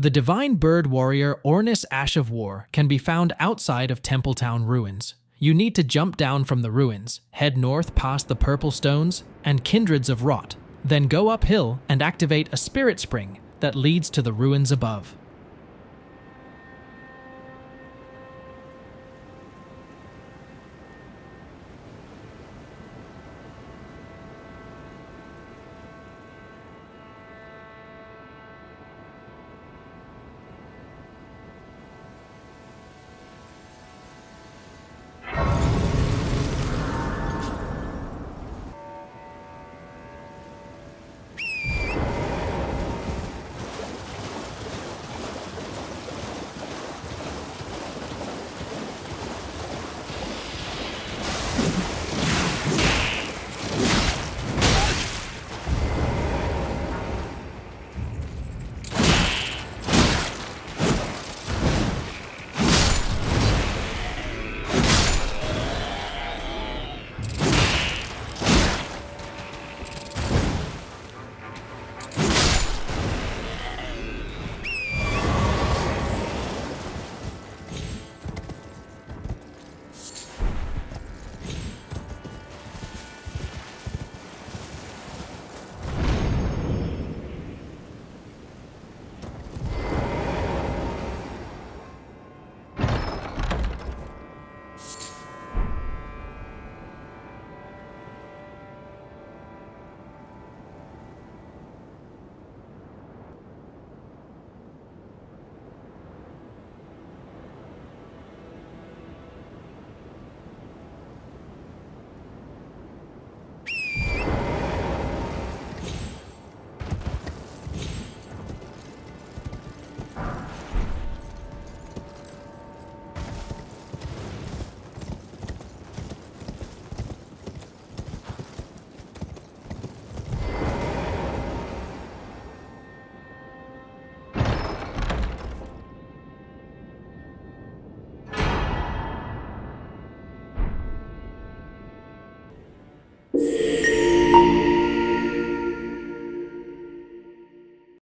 The divine bird warrior Ornis Ash of War can be found outside of Temple Town ruins. You need to jump down from the ruins, head north past the Purple Stones and Kindreds of Rot, then go uphill and activate a spirit spring that leads to the ruins above.